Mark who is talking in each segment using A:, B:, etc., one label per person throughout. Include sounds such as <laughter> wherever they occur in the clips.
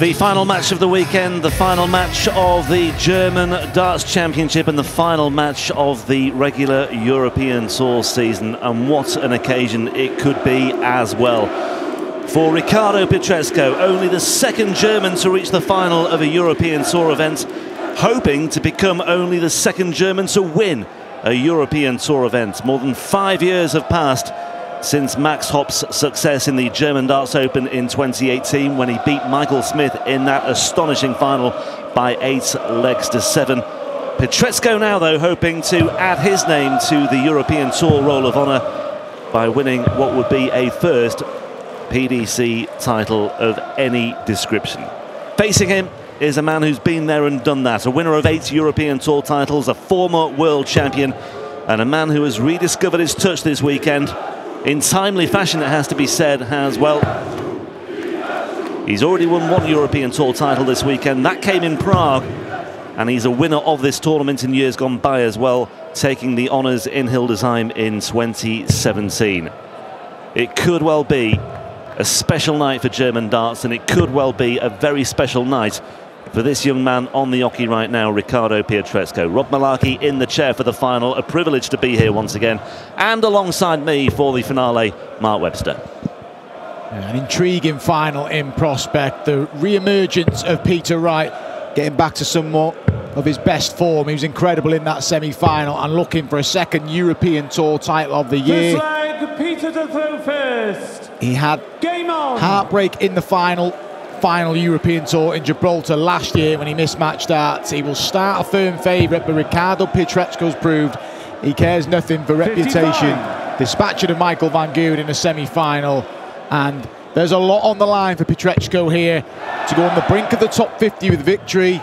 A: The final match of the weekend, the final match of the German Darts Championship and the final match of the regular European Tour season. And what an occasion it could be as well. For Ricardo Pietreczko, only the second German to reach the final of a European Tour event, hoping to become only the second German to win a European Tour event. More than five years have passed since Max Hopp's success in the German Darts Open in 2018 when he beat Michael Smith in that astonishing final by eight legs to seven. Pietreczko now, though, hoping to add his name to the European Tour Roll of Honour by winning what would be a first PDC title of any description. Facing him is a man who's been there and done that, a winner of eight European Tour titles, a former world champion, and a man who has rediscovered his touch this weekend in timely fashion, it has to be said, has, well, he's already won one European Tour title this weekend. That came in Prague, and he's a winner of this tournament in years gone by as well, taking the honours in Hildesheim in 2017. It could well be a special night for German darts, and it could well be a very special night for this young man on the oche right now, Ricardo Pietreczko. Rob Malarkey in the chair for the final. A privilege to be here once again. And alongside me for the finale, Mark Webster.
B: An intriguing final in prospect. The re-emergence of Peter Wright getting back to somewhat of his best form. He was incredible in that semi-final and looking for a second European Tour title of the year.
C: Peter to throw first.
B: He had heartbreak in the final final European Tour in Gibraltar last year when he mismatched darts. He will start a firm favourite, but Ricardo Pietreczko's proved he cares nothing for reputation. Dispatching of Michael Van Gerwen in a semi-final. And there's a lot on the line for Pietreczko here to go on the brink of the top 50 with victory.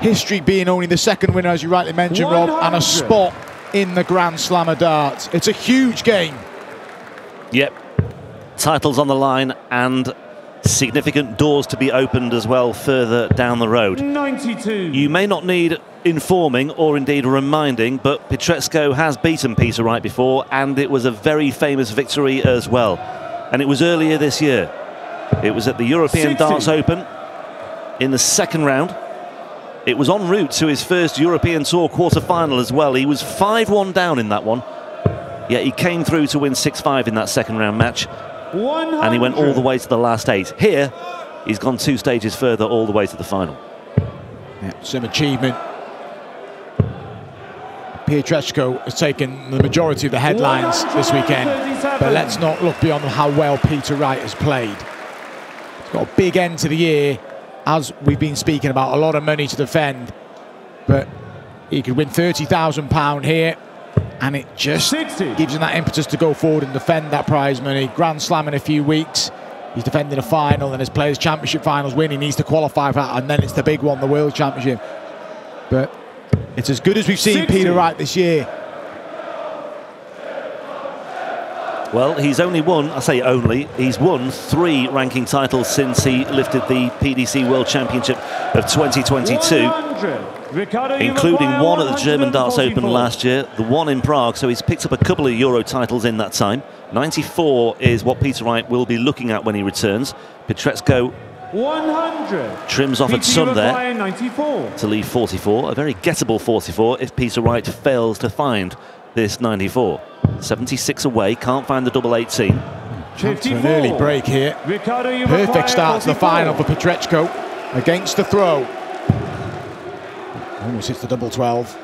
B: History being only the second winner, as you rightly mentioned, 100. Rob, and a spot in the Grand Slam of darts. It's a huge game.
A: Yep. Titles on the line and significant doors to be opened as well further down the road.
C: 92.
A: You may not need informing or indeed reminding, but Pietreczko has beaten Peter Wright before, and it was a very famous victory as well. And it was earlier this year. It was at the European 60. Darts Open in the second round. It was en route to his first European Tour quarter-final as well. He was 5-1 down in that one, yet he came through to win 6-5 in that second round match
C: 100.
A: And he went all the way to the last eight. Here, he's gone two stages further all the way to the final.
B: Yeah, some achievement. Pietreczko has taken the majority of the headlines this weekend, but let's not look beyond how well Peter Wright has played. He's got a big end to the year, as we've been speaking about, a lot of money to defend, but he could win £30,000 here and it just 60. gives him that impetus to go forward and defend that prize money. Grand Slam in a few weeks. He's defending a final and his Players' Championship finals win. He needs to qualify for that, and then it's the big one, the World Championship. But it's as good as we've seen 60. Peter Wright this year.
A: Well, he's only won, I say only, he's won three ranking titles since he lifted the PDC World Championship of 2022. 100 including one at the German Darts Open last year, the one in Prague, so he's picked up a couple of Euro titles in that time. 94 is what Peter Wright will be looking at when he returns. Pietreczko
C: 100.
A: Trims off at some there 94. to leave 44. A very gettable 44 if Peter Wright fails to find this 94. 76 away, can't find the double 18.
B: Chance an early break here. Perfect start to the final for Pietreczko against the throw. Almost hits the double 12.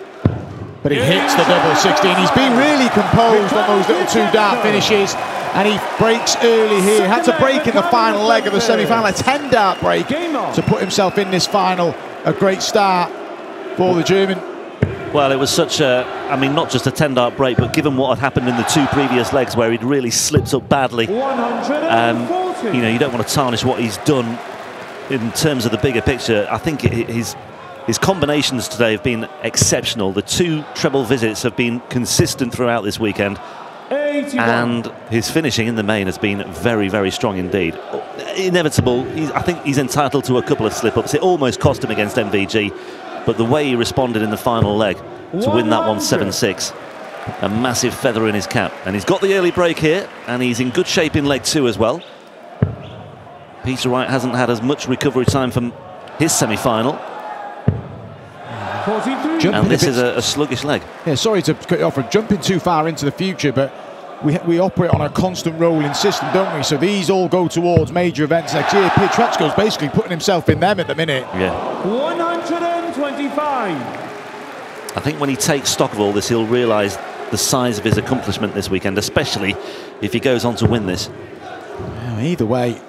B: But he hits the double 16. He's been really composed on those little two dart finishes. And he breaks early here. Had to break in the final leg of the semi-final. A 10 dart break to put himself in this final. A great start for the German.
A: Well, it was such a, I mean, not just a 10 dart break, but given what had happened in the two previous legs where he'd really slipped up badly, um, you know, you don't want to tarnish what he's done in terms of the bigger picture. I think his his combinations today have been exceptional. The two treble visits have been consistent throughout this weekend. 81. And his finishing in the main has been very, very strong indeed. Inevitable. I think he's entitled to a couple of slip-ups. It almost cost him against MVG, but the way he responded in the final leg to win that one 7-6, a massive feather in his cap. And he's got the early break here, and he's in good shape in leg two as well. Peter Wright hasn't had as much recovery time from his semi-final,
C: 43.
B: Jumping
A: and this
B: bit-
A: is a, a sluggish leg.
B: Yeah, sorry to cut you off. We're jumping too far into the future, but we, we operate on a constant rolling system, don't we? So these all go towards major events next year. Pietreczko's basically putting himself in them at the minute.
A: Yeah.
C: 125.
A: I think when he takes stock of all this, he'll realise the size of his accomplishment this weekend, especially if he goes on to win this.
B: Well, Either way,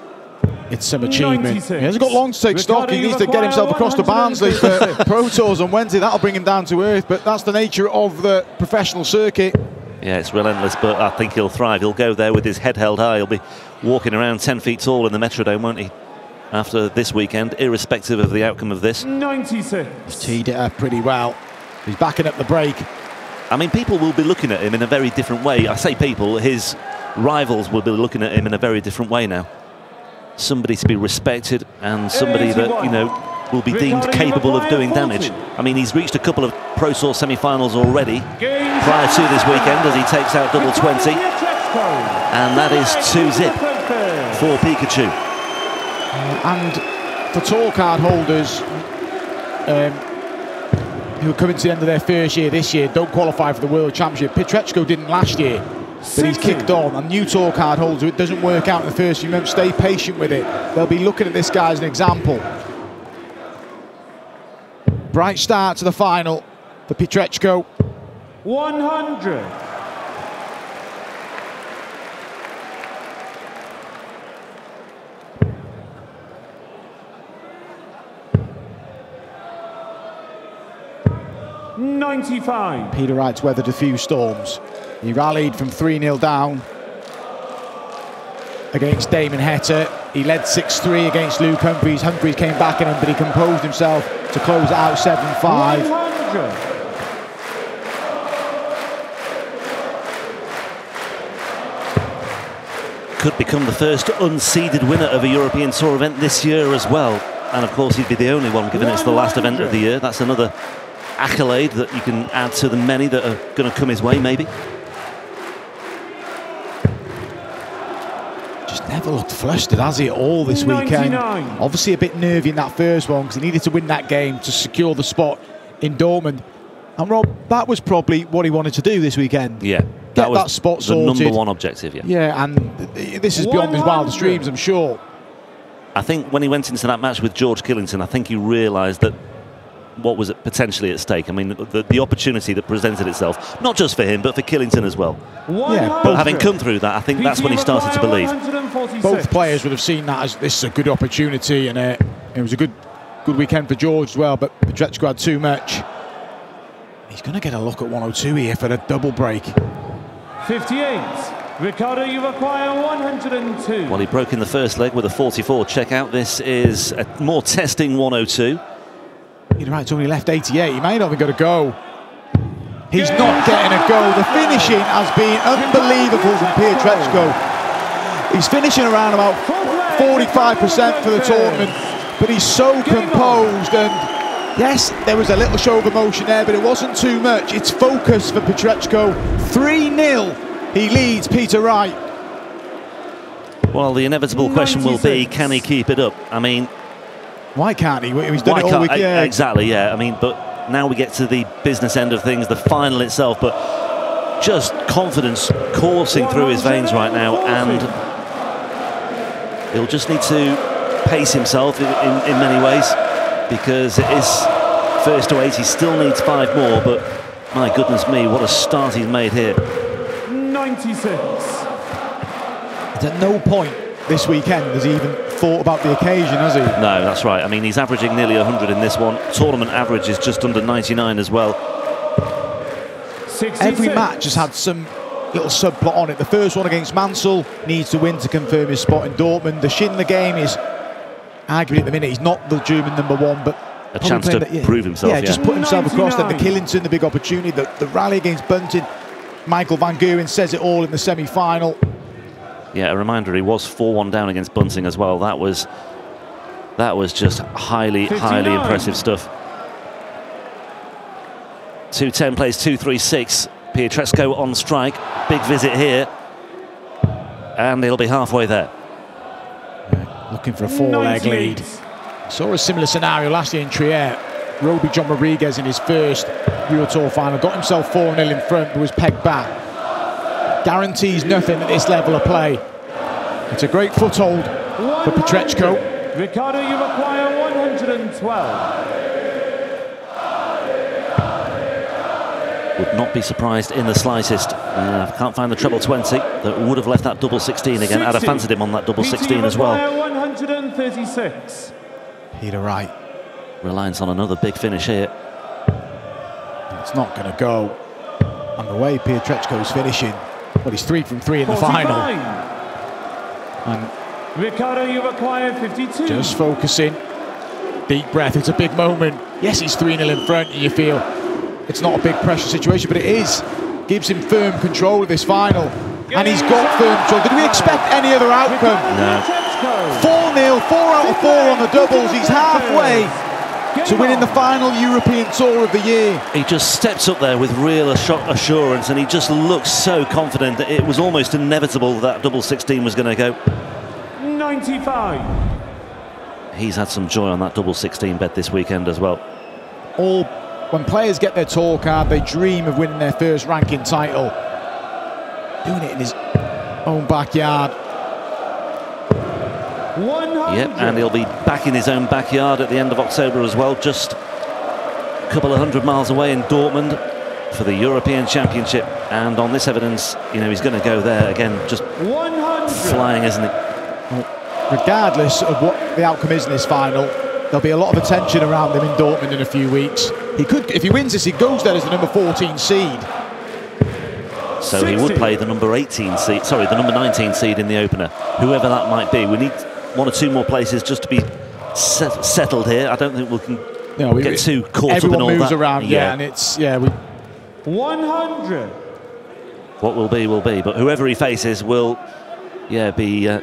B: it's some achievement.
C: 96.
B: He hasn't got long to take stock. He needs to get himself across to Barnsley for uh,
C: 136.
B: Pro Tours on Wednesday. That'll bring him down to earth, but that's the nature of the professional circuit.
A: Yeah, it's relentless, but I think he'll thrive. He'll go there with his head held high. He'll be walking around 10 feet tall in the Metrodome, won't he? After this weekend, irrespective of the outcome of this.
C: 96.
B: He's Teed it up pretty well. He's backing up the break.
A: I mean, people will be looking at him in a very different way. I say people, his rivals will be looking at him in a very different way now. Somebody to be respected and somebody that, you know, will be deemed capable of doing damage. I mean, he's reached a couple of Pro Tour semi-finals already prior to this weekend as he takes out double 20. And that is 2-zip for Pikachu.
B: And for tour card holders um, who are coming to the end of their first year this year, don't qualify for the World Championship. Pietreczko didn't last year, but he's kicked on. And new tour card holders, it doesn't work out in the first few months, stay patient with it. They'll be looking at this guy as an example. Bright start to the final for Pietreczko.
C: 100. Ninety-five.
B: Peter Wright's weathered a few storms. He rallied from 3 0 down against Damon Heta. He led 6 3 against Luke Humphries. Humphries came back in him, but he composed himself to close it out
C: 7-5.
A: Could become the first unseeded winner of a European Tour event this year as well. And of course, he'd be the only one, given it's the last event of the year. That's another accolade that you can add to the many that are going to come his way, maybe.
B: Never looked flustered, has he, all this weekend? Obviously, a bit nervy in that first one because he needed to win that game to secure the spot in Dortmund. And Rob, that was probably what he wanted to do this weekend.
A: Yeah,
B: Get
A: was
B: that spot
A: the
B: sorted.
A: number one objective. Yeah.
B: Yeah, and this is beyond his wildest dreams, I'm sure.
A: I think when he went into that match with George Killington, I think he realised that what was potentially at stake. I mean, the, the opportunity that presented itself, not just for him, but for Killington as well.
B: Yeah,
A: But having come through that, I think that's when he started to believe.
B: both players would have seen that as this is a good opportunity, and uh, it was a good good weekend for George as well. But Pietreczko had too much. He's going to get a look at 102 here for the double break.
C: 58. Ricardo, you require 102.
A: Well, he broke in the first leg with a 44 checkout. This is a more testing 102.
B: You're right, it's only left 88. He may not have got a go. He's not getting a go. The finishing has been unbelievable from Pietreczko. He's finishing around about 45% for the tournament, but he's so composed and yes, there was a little show of emotion there, but it wasn't too much. It's focus for Pietreczko. 3-0. He leads Peter Wright.
A: Well, the inevitable question will be, can he keep it up? I mean,
B: Why can't he? He's done
A: why
B: it all
A: can't
B: week. Yeah,
A: exactly? Yeah, I mean, but now we get to the business end of things, the final itself. But just confidence coursing through his veins right now, and he'll just need to pace himself in, in, in many ways because it is first to eight. He still needs five more, but my goodness me, what a start he's made here.
C: 96.
B: at no point this weekend has he even thought about the occasion, has he?
A: No, that's right. I mean, he's averaging nearly 100 in this one. Tournament average is just under 99 as well.
C: 66.
B: Every match has had some little subplot on it. The first one against Mansell needs to win to confirm his spot in Dortmund. The Schindler game is arguably at the minute he's not the German number one, but
A: A chance to
B: that- yeah.
A: prove himself.
B: Yeah,
A: Yeah,
B: just put himself across. Then the
C: 99.
B: Killington, the big opportunity, the, the rally against Bunting. Michael Van Gerwen says it all in the semi-final.
A: Yeah, a reminder he was 4-1 down against Bunting as well. That was that was just highly, highly impressive stuff. 2-10 plays 2-3-6. Pietreczko on strike. Big visit here. And he'll be halfway there.
B: Look looking for a four-leg lead. Saw a similar scenario last year in Trier. Rowby-John Rodriguez in his first Euro Tour final got himself 4 0 in front but was pegged back. Guarantees nothing at this level of play. It's a great foothold for Pietreczko.
C: 100. Ricardo, you require 112.
A: Would not be surprised in the slightest. Uh, can't find the treble 20 that would have left that double 16 again. I'd have fancied him on that double
C: Peter,
A: 16 as well.
C: 136.
B: Peter Wright.
A: Reliance on another big finish here.
B: It's not going to go. And the way Pietreczko's finishing, well, he's three from three in the final. And
C: Ricardo, you require 52.
B: just focusing. Deep breath. It's a big moment. Yes, he's 3 0 in front, and you feel it's not a big pressure situation, but it is. Gives him firm control of this final. And he's got firm control. Did we expect any other outcome?
A: No.
B: 4 0, 4 out of 4 on the doubles. He's halfway to winning the final European Tour of the year.
A: He just steps up there with real assurance and he just looks so confident that it was almost inevitable that double 16 was going to go.
C: 95.
A: He's had some joy on that double 16 bet this weekend as well.
B: All when players get their tour card, they dream of winning their first ranking title. Doing it in his own backyard.
C: 100.
A: Yep, and he'll be back in his own backyard at the end of October as well, just a couple of hundred miles away in Dortmund for the European Championship. And on this evidence, you know, he's going to go there again, just
C: 100.
A: flying, isn't it?
B: regardless of what the outcome is in this final, there'll be a lot of attention around him in Dortmund in a few weeks. He could, if he wins this, he goes there as the number 14 seed.
A: So he would play the number 18 seed, sorry, the number 19 seed in the opener, whoever that might be. We need one or two more places just to be set, settled here. I don't think we can
B: You know, we-
A: get too caught up
B: everyone
A: in all
B: moves
A: that.
B: around, yeah. and it's yeah. We,
C: 100.
A: what will be will be. But whoever he faces will, yeah, be uh,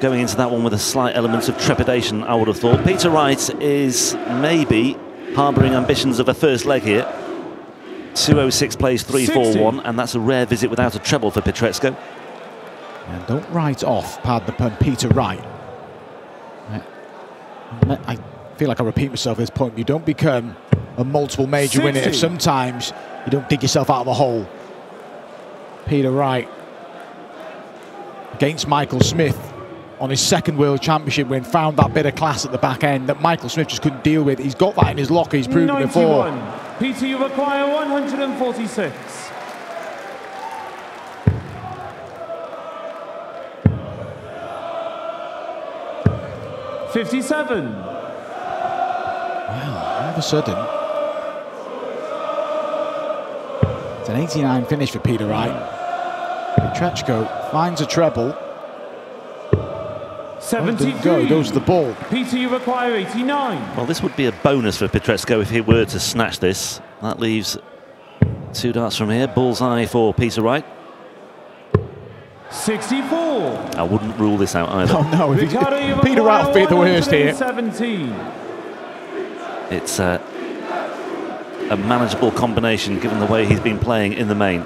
A: going into that one with a slight element of trepidation. I would have thought. Peter Wright is maybe harbouring ambitions of a first leg here. 206 plays 341, and that's a rare visit without a treble for Pietreczko.
B: and don't write off, pardon the pun, Peter Wright. I, I feel like I repeat myself at this point. You don't become a multiple major winner if sometimes you don't dig yourself out of a hole. Peter Wright against Michael Smith on his second World Championship win found that bit of class at the back end that Michael Smith just couldn't deal with. He's got that in his locker. He's proven it before.
C: Peter, you require 146. Fifty-seven.
B: Wow, All of a sudden, it's an 89 finish for Peter Wright. Pietreczko finds a treble. Doesn't go, he goes to the ball.
C: Peter, you require eighty-nine.
A: Well, this would be a bonus for Pietreczko if he were to snatch this. That leaves two darts from here. Bullseye for Peter Wright.
C: Sixty-four.
A: I wouldn't rule this out either. <laughs>
B: Oh no, if he-
C: Ricardo, you
B: Peter Wright will
C: require
B: be the worst here.
C: 117.
A: It's uh, a manageable combination given the way he's been playing in the main.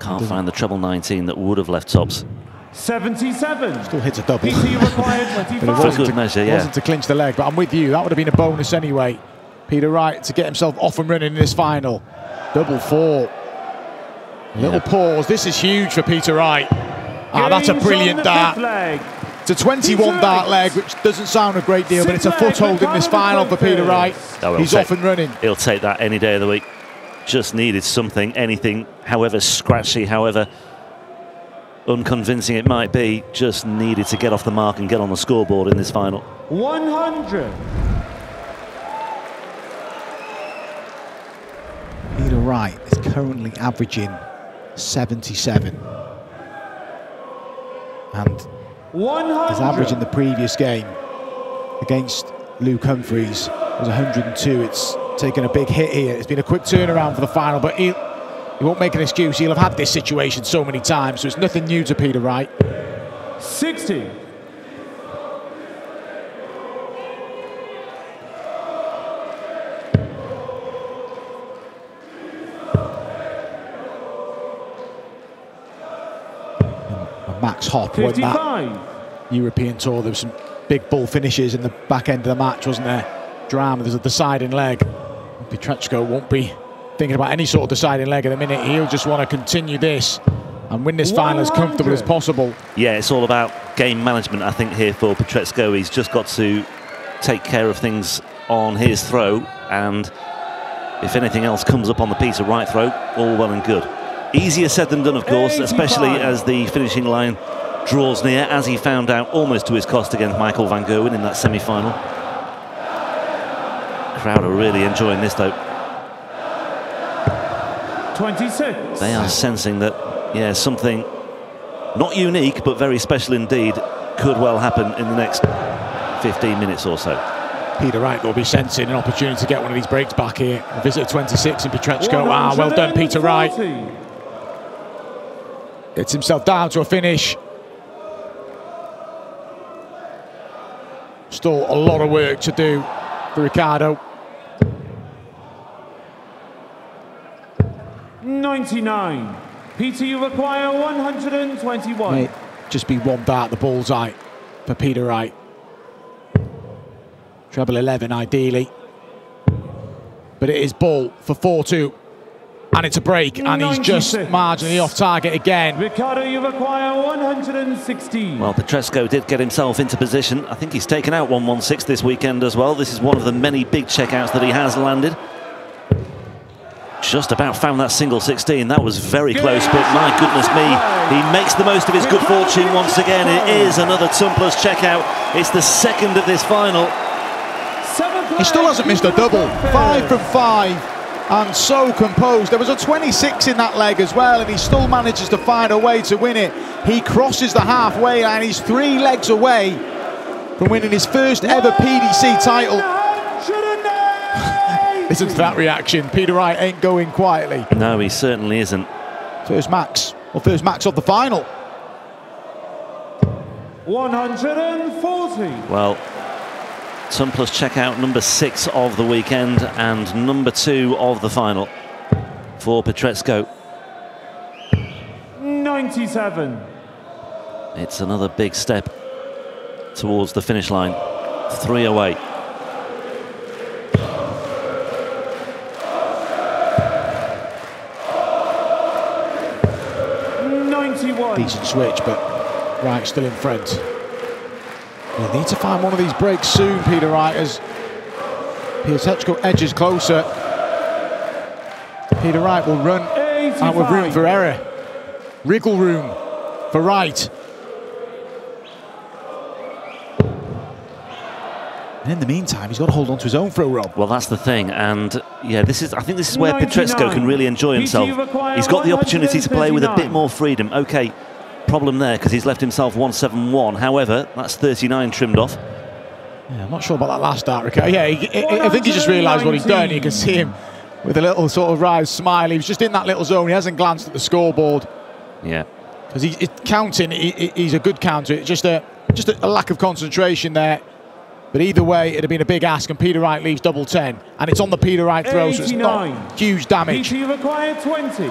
A: Can't find the treble 19 that would have left tops.
C: 77.
B: Still hits a double.
C: Peter, you require
B: But it
C: 25.
B: wasn't
A: good
B: to,
A: measure, yeah.
B: wasn't to clinch the leg, but I'm with you. That would have been a bonus anyway. Peter Wright to get himself off and running in this final. Double four. Little
A: Yeah.
B: pause. This is huge for Peter Wright. Ah, that's a brilliant dart.
C: leg.
B: It's a 21
C: Peter
B: dart leg, which doesn't sound a great deal, but it's a foothold in this final for Peter Wright.
A: Oh, well,
B: He's
A: take-
B: off and running.
A: He'll take that any day of the week. Just needed something, anything, however scratchy, however unconvincing it might be, just needed to get off the mark and get on the scoreboard in this final.
C: 100.
B: Peter Wright is currently averaging 77. And
C: 100.
B: his average in the previous game against Luke Humphries was 102. It's taken a big hit here. It's been a quick turnaround for the final, but he, he won't make an excuse. He'll have had this situation so many times, so it's nothing new to Peter Wright.
C: 60.
B: Max Hopp won that European Tour. There was some big ball finishes in the back end of the match, wasn't there? Drama, there's a deciding leg. Pietreczko won't be thinking about any sort of deciding leg at the minute. He'll just want to continue this and win this final as comfortable as possible.
A: Yeah, it's all about game management, I think, here for Pietreczko. He's just got to take care of things on his throw, and if anything else comes up on the Peter Wright throw, all well and good. Easier said than done, of course, especially as the finishing line draws near, as he found out almost to his cost against Michael Van Gerwen in that semi-final. Crowd are really enjoying this, though.
C: 26.
A: They are sensing that, yeah, something not unique, but very special indeed, could well happen in the next 15 minutes or so.
B: Peter Wright will be sensing an opportunity to get one of these breaks back here. A visit 26 in Pietreczko. Ah, well done, Peter Wright.
C: 140.
B: Gets himself down to a finish. Still a lot of work to do for Ricardo.
C: 99. Peter, you require 121.
B: May just be one dart the bullseye for Peter Wright. Treble 11 ideally. But it is ball for 4-2. And it's a break, and he's just marginally off target again.
C: Ricardo, you require 116.
A: Well, Pietreczko did get himself into position. I think he's taken out 116 this weekend as well. This is one of the many big checkouts that he has landed. Just about found that single 16. That was very close, but my goodness me, he makes the most of his good fortune once again. It is another Ton Plus checkout. It's the second of this final.
B: He still hasn't missed a
C: Peter
B: double. Five from five and so composed. There was a 26 in that leg as well, and he still manages to find a way to win it. He crosses the halfway line. He's three legs away from winning his first ever PDC title. <laughs> Listen to that reaction. Peter Wright ain't going quietly.
A: No, he certainly isn't.
B: First max, or first max of the final.
C: 140.
A: Well, Ton Plus checkout number six of the weekend and number two of the final for Pietreczko.
C: 97.
A: It's another big step towards the finish line. Three away.
C: Ninety-one.
B: Decent switch, but Wright still in front. They need to find one of these breaks soon, Peter Wright, as Pietreczko edges closer. Peter Wright will run out with room for error. Wriggle room for Wright. And in the meantime, he's got to hold on to his own throw, Rob.
A: Well, that's the thing, and yeah, this is. I think this is where
C: Pietreczko
A: can really enjoy himself. He's got the opportunity to play with a bit more freedom. Okay, problem there because he's left himself 171. However, that's 39 trimmed off.
B: Yeah, I'm not sure about that last start, Ricardo. Yeah, he, I I think he just realised what he'd done. You can see him with a little sort of wry smile. He was just in that little zone. He hasn't glanced at the scoreboard
A: Yeah,
B: because he, it, counting. He, he- he's a good counter. It's just a just a, a lack of concentration there. But either way, it'd have been a big ask, and Peter Wright leaves double 10. and it's on the Peter Wright throw, so it's
C: 89.
B: not huge damage.
C: Peter, you require 20.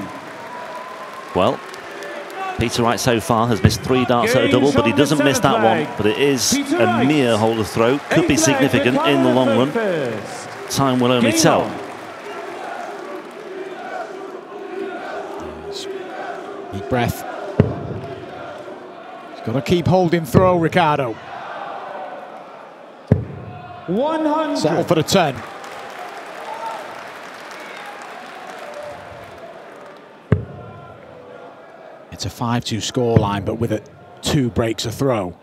A: well, Peter Wright so far has missed three darts at a double, but he doesn't miss that one. But it is
C: Peter
A: a mere hole of throw. Could be significant in the long run. Time will only tell.
C: on.
B: Deep breath. He's got to keep holding throw, Ricardo.
C: 100.
B: Settle for the ten. It's a 5-2 scoreline, but with a two breaks a throw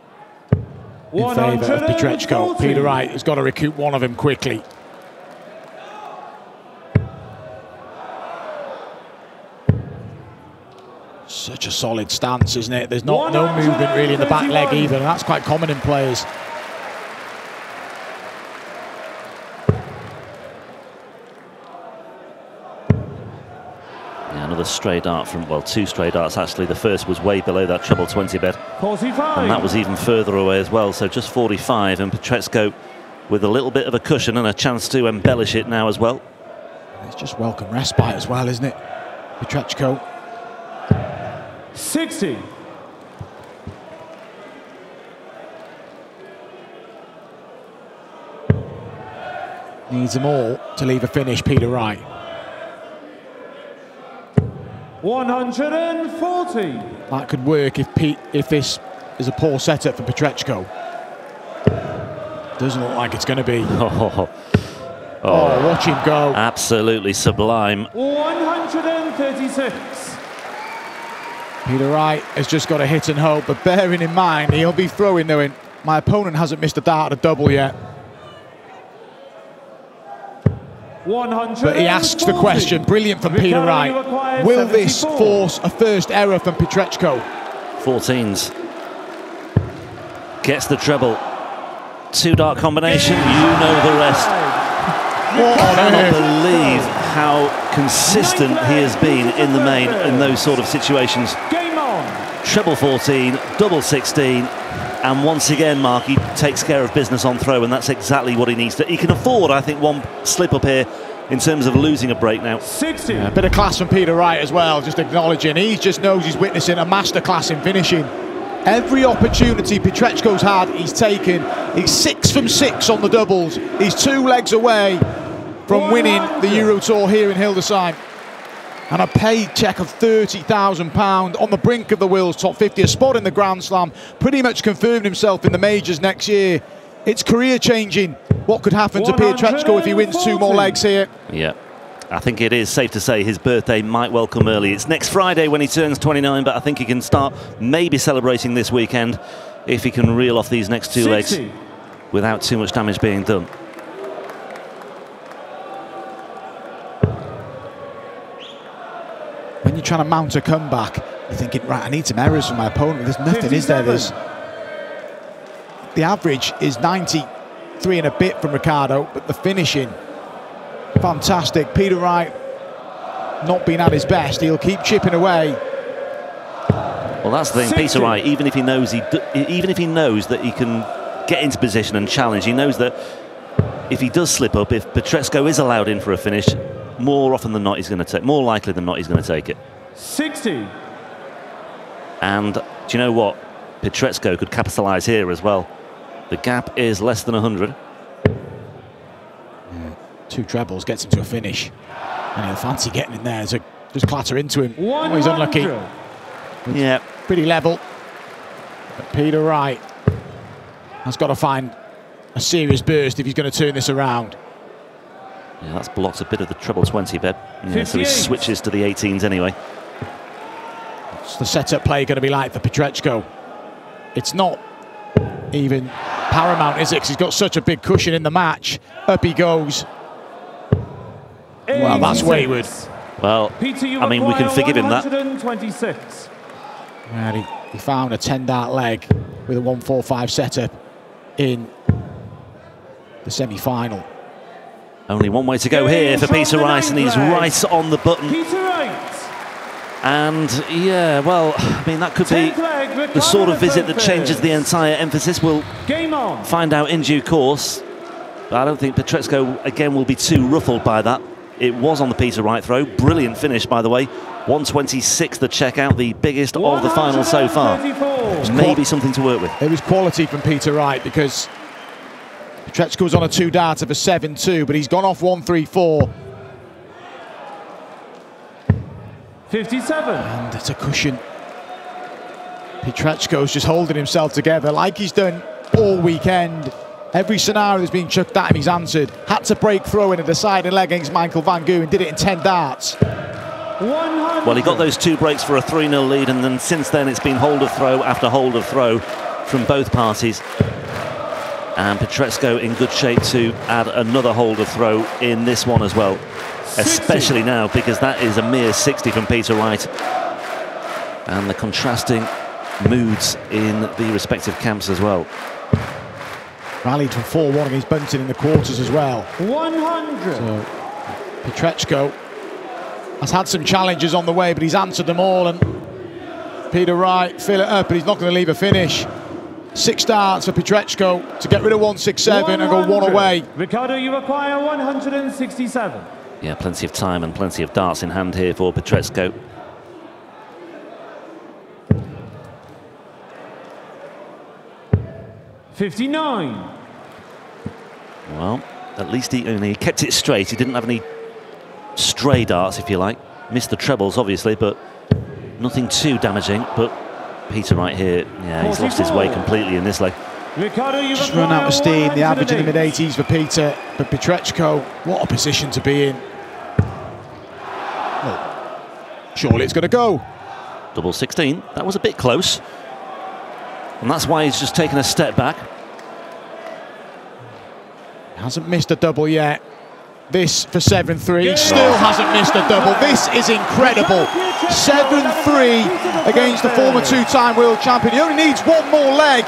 B: in favour of Pietreczko.
C: 140.
B: Peter Wright has got to recoup one of them quickly. Such a solid stance, isn't it? There's not no movement really in the back leg either, and that's quite common in players.
A: straight dart from, well, two straight darts actually. The first was way below that treble 20 bet.
C: 45.
A: And that was even further away as well, so just 45. And Pietreczko with a little bit of a cushion and a chance to embellish it now as well.
B: It's just welcome respite as well, isn't it? Pietreczko.
C: 60.
B: Needs them all to leave a finish, Peter Wright.
C: 140.
B: That could work if Pete, if this is a poor setup for Pietreczko. Doesn't look like it's going to be. <laughs>
A: Oh,
B: oh, oh, Oh, watch him go.
A: absolutely sublime.
C: 136.
B: Peter Wright has just got a hit and hope, but bearing in mind he'll be throwing knowing my opponent hasn't missed a dart at a double yet.
C: 100.
B: But he asks the question, brilliant from Peter Wright. Will this force a first error from Pietreczko?
A: 14s. Gets the treble. Two dart combination, you know the rest.
B: What on
A: cannot
B: earth?
A: believe how consistent he has been in the main in those sort of situations.
C: Game on.
A: Treble 14, double 16, and once again, Mark, he takes care of business on throw, and that's exactly what he needs to. He can afford, I think, one slip up here in terms of losing a break now.
C: 60.
B: A bit of class from Peter Wright as well, just acknowledging he just knows he's witnessing a masterclass in finishing. Every opportunity Pietreczko's had, he's taken. He's six from six on the doubles. He's two legs away from winning the Euro Tour here in Hildesheim. And a paycheck of £30,000 on the brink of the Wills top 50, a spot in the Grand Slam, pretty much confirmed himself in the majors next year. It's career changing. What could happen to Pietreczko if he wins two more legs here?
A: Yeah. I think it is safe to say his birthday might well come early. It's next Friday when he turns 29, but I think he can start maybe celebrating this weekend if he can reel off these next two legs without too much damage being done.
B: You're trying to mount a comeback, you're thinking, right, I need some errors from my opponent. There's nothing, is there? There's the average is 93 and a bit from Ricardo, but the finishing, fantastic. Peter Wright not being at his best. He'll keep chipping away.
A: Well, that's the thing,
C: 60.
A: Peter Wright. Even if he knows he, even if he knows that he can get into position and challenge, he knows that if he does slip up, if Pietreczko is allowed in for a finish, more often than not he's going to take, more likely than not he's going to take it.
C: 60.
A: And do you know what? Pietreczko could capitalise here as well. The gap is less than 100.
B: Two trebles gets him to a finish. And he'll fancy getting in there. So just clatter into him. Oh, he's unlucky.
C: 100.
A: Yeah,
B: Pretty level. But Peter Wright has got to find a serious burst if he's going to turn this around.
A: Yeah, that's blocked a bit of the treble 20 bed. Yeah, so he switches to the 18s anyway.
B: What's the setup play going to be like for Pietreczko? It's not even paramount, is it? 'Cause he's got such a big cushion in the match. Up he goes. Well, that's wayward.
A: Well,
C: Peter, you
A: I mean, we can forgive him that.
C: 126.
B: And he, he found a 10 dart leg with a 145 setup in the semi final.
A: Only one way to go here for Peter Rice, and he's right on the button.
C: Peter Wright.
A: And yeah, well, <sighs> I mean, that could be the sort of visit that changes the entire emphasis. We'll find out in due course. But I don't think Pietreczko, again, will be too ruffled by that. It was on the Peter Wright throw. Brilliant finish, by the way. 126 the check out, the biggest of the final so far. Maybe something to work with.
B: It was quality from Peter Wright because Pietreczko was on a two dart of a 7 2, but he's gone off 1 3 4.
C: 57.
B: And it's a cushion. Pietreczko's just holding himself together like he's done all weekend. Every scenario that's been chucked at him, he's answered. Had to break through in a deciding leg against Michael Van Goo and did it in 10 darts.
C: 100.
A: Well, he got those two breaks for a 3 0 lead, and then since then it's been hold of throw after hold of throw from both parties. And Pietreczko in good shape to add another hold of throw in this one as well.
C: 60.
A: Especially now because that is a mere 60 from Peter Wright. And the contrasting moods in the respective camps as well.
B: Rallied from 4 1 against Bunting in the quarters as well.
C: 100.
B: So Pietreczko has had some challenges on the way, but he's answered them all. And Peter Wright, fill it up, uh, but he's not going to leave a finish. Six starts for Pietreczko to get rid of 167 and go one away.
C: Ricardo, you require 167.
A: Yeah, plenty of time and plenty of darts in hand here for Pietreczko.
C: Fifty-nine.
A: Well, at least he, he kept it straight. He didn't have any stray darts, if you like. Missed the trebles, obviously, but nothing too damaging. But Peter right here, yeah, he's lost his way completely in this leg.
C: Ricardo, you've
B: Just run out of steam. The average in the mid 80s for Peter, but Pietreczko, what a position to be in. Well, surely it's going to go.
A: Double 16. That was a bit close. And that's why he's just taken a step back.
B: Hasn't missed a double yet. This for 7-3. Still hasn't missed a double. This is incredible. 7-3 against the former two-time world champion. He only needs one more leg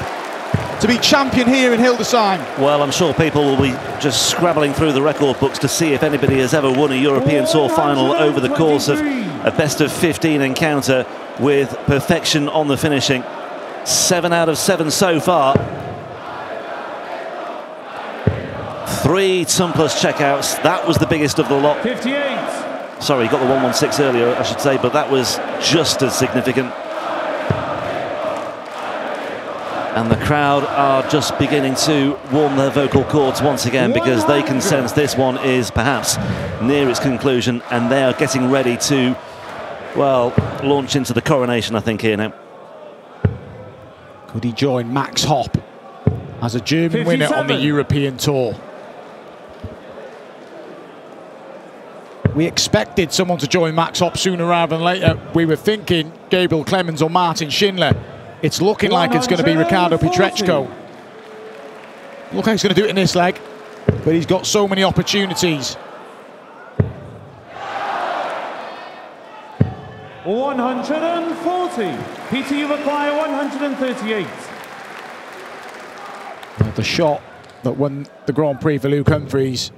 B: to be champion here in Hildesheim.
A: Well, I'm sure people will be just scrabbling through the record books to see if anybody has ever won a European Tour final over the course of a best of 15 encounter with perfection on the finishing. Seven out of seven so far. Three ton plus checkouts. That was the biggest of the lot.
C: 58.
A: Sorry, got the 116 earlier, I should say, but that was just as significant. And the crowd are just beginning to warm their vocal cords once again because they can sense this one is perhaps near its conclusion and they are getting ready to, well, launch into the coronation, I think, here now.
B: Could he join Max Hopp as a German winner on the European Tour? We expected someone to join Max Hopp sooner rather than later. We were thinking Gabriel Clemens or Martin Schindler. It's looking like it's going to be Ricardo
C: 140.
B: Pietreczko. Look how he's going to do it in this leg, but he's got so many opportunities.
C: 140. Peter, you require acquired 138.
B: The shot that won the Grand Prix for Luke Humphries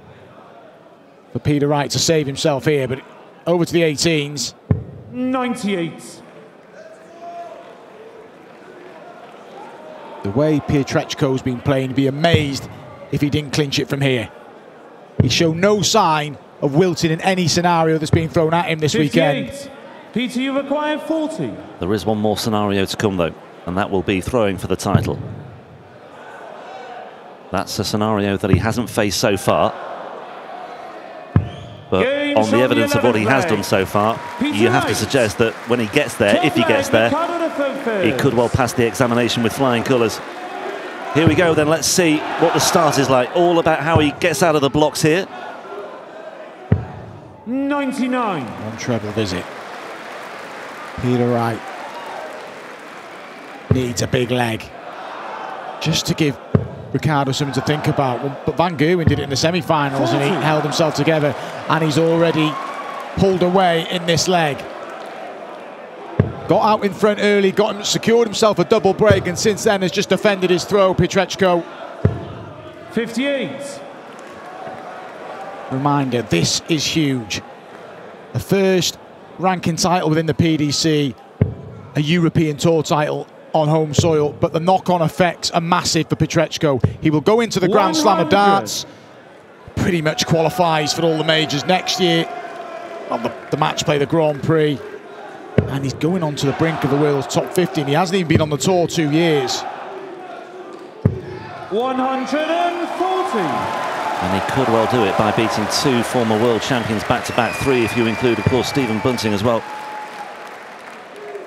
B: for Peter Wright to save himself here, but over to the 18s.
C: 98.
B: The way Pietreczko's been playing, you'd be amazed if he didn't clinch it from here. He showed no sign of wilting in any scenario that's been thrown at him this
C: 58.
B: weekend.
C: Peter, you've acquired 40.
A: There is one more scenario to come, though, and that will be throwing for the title. That's a scenario that he hasn't faced so far. But
C: Games
A: on the
C: on the
A: evidence of what he has done so far,
C: Peter
A: you have to suggest that when he gets there, if he gets there, he could well pass the examination with flying colours. Here we go then, let's see what the start is like. All about how he gets out of the blocks here.
C: 99.
B: One treble visit. Peter Wright needs a big leg just to give Ricardo something to think about. But Van Gerwen did it in the semi-finals and he held himself together and he's already pulled away in this leg. Got out in front early, got him, secured himself a double break and since then has just defended his throw, Pietreczko.
C: 58.
B: Reminder, this is huge. The first ranking title within the PDC, a European Tour title on home soil, but the knock-on effects are massive for Pietreczko. He will go into the Grand Slam of darts, pretty much qualifies for all the majors next year on the, the match play, the Grand Prix, and he's going on to the brink of the world's top 15. He hasn't even been on the tour two years.
C: 140.
A: And he could well do it by beating two former world champions back-to-back, three if you include, of course, Stephen Bunting as well.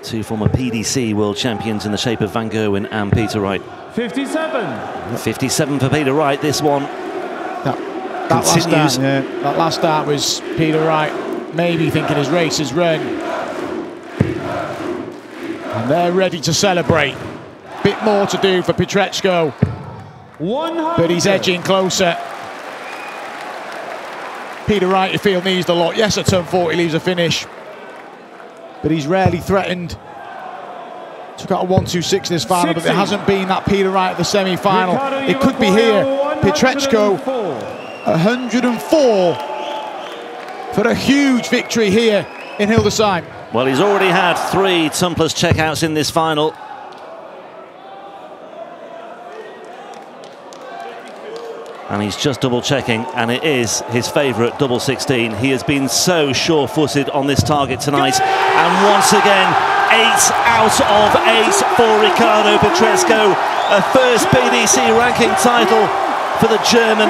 A: Two former PDC world champions in the shape of Van Gerwen and Peter Wright.
C: 57.
A: 57 for Peter Wright, this one.
B: That, that last
A: Continues.
B: start, yeah, that last start was Peter Wright maybe thinking his race is run. And they're ready to celebrate. Bit more to do for Pietreczko,
C: 100.
B: but he's edging closer. Peter Wright, you feel, needs the lot. Yes, at turn 40 leaves a finish, but he's rarely threatened. Took out a 1-2-6 in this final, but
C: 60.
B: there hasn't been that Peter Wright at the semi-final.
C: Ricardo,
B: It could be here.
C: acquire
B: Pietreczko
C: 104.
B: 104 for a huge victory here in Hildesheim.
A: Well, he's already had three ton plus checkouts in this final. And he's just double checking, and it is his favourite double 16. He has been so sure footed on this target tonight. And once again, eight out of eight for Ricardo Pietreczko. A first PDC ranking title for the German.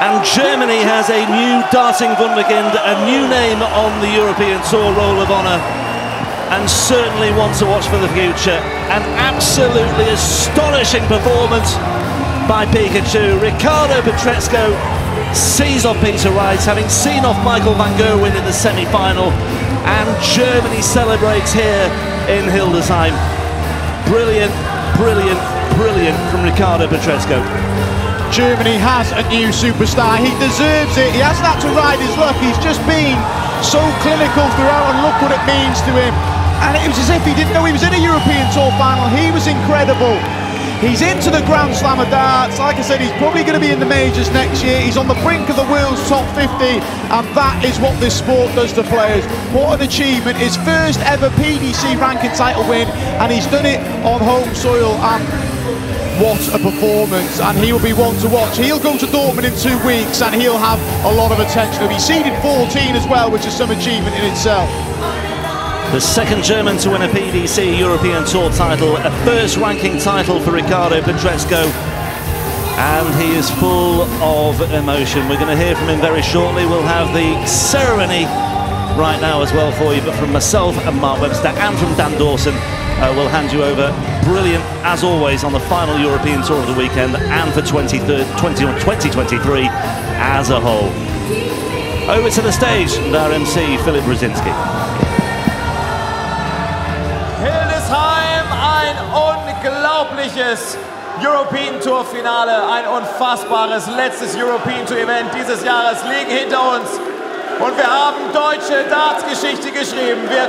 A: And Germany has a new darting Wunderkind, a new name on the European Tour Roll of Honour, and certainly one to watch for the future. An absolutely astonishing performance by Pikachu. Ricardo Pietreczko sees off Peter Wright, having seen off Michael van Gerwen in the semi-final, and Germany celebrates here in Hildesheim. Brilliant, brilliant, brilliant from Ricardo Pietreczko.
B: Germany has a new superstar. He deserves it. He hasn't had to ride his luck. He's just been so clinical throughout, and look what it means to him. And it was as if he didn't know he was in a European Tour final. He was incredible. He's into the Grand Slam of darts. Like I said, he's probably going to be in the majors next year. He's on the brink of the world's top 50, and that is what this sport does to players. What an achievement. His first ever PDC ranking title win, and he's done it on home soil. And what a performance, and he will be one to watch. He'll go to Dortmund in two weeks, and he'll have a lot of attention. He'll be seeded 14 as well, which is some achievement in itself.
A: The second German to win a PDC European Tour title, a first ranking title for Ricardo Pietreczko. And he is full of emotion. We're going to hear from him very shortly. We'll have the ceremony right now as well for you. But from myself and Mark Webster and from Dan Dawson, uh, we'll hand you over. Brilliant, as always, on the final European Tour of the weekend and for 20, 2023 as a whole. Over to the stage, our MC, Philip Brzezinski.
C: Unglaubliches European Tour Finale, ein unfassbares letztes European Tour Event dieses Jahres liegen hinter uns. Und wir haben deutsche Darts-Geschichte geschrieben. Wir